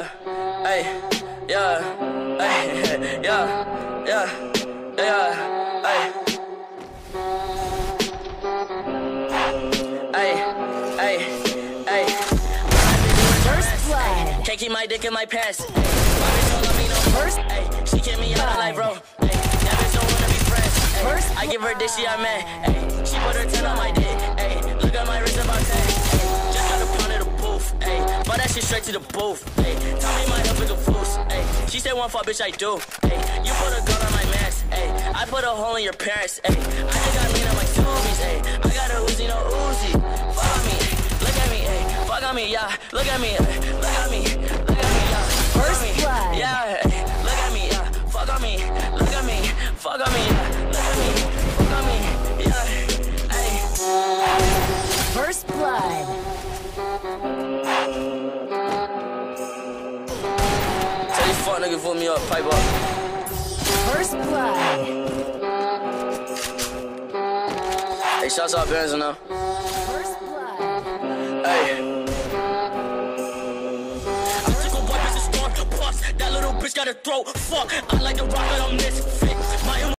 yeah, hey, yeah, hey, yeah, yeah, yeah, hey. Hey, hey, hey. First. Can't keep my dick in my pants. My bitch don't love me no First Hey, she kick me out like bro. Hey, that bitch don't wanna be friends. First I give her this, she I man. Hey, she put her 10 on my dick. That shit straight to the booth. Hey, tell me my help is a foos. Hey, she said one fuck, bitch, I do. Hey, you put a gun on my mask. Hey, I put a hole in your parents. Hey, I just got lean on my zoomies. Hey, I got a Uzi, no Uzi. On me. Look at me. Hey, fuck on me. Yeah, look at me. Look at me. Fuck niggas put me up, pipe up. First blood. Hey, shouts out Benz now. First blood. Hey. I took a wipe as a storm to bust. That little bitch got a throat. Fuck, I like to rock it on this.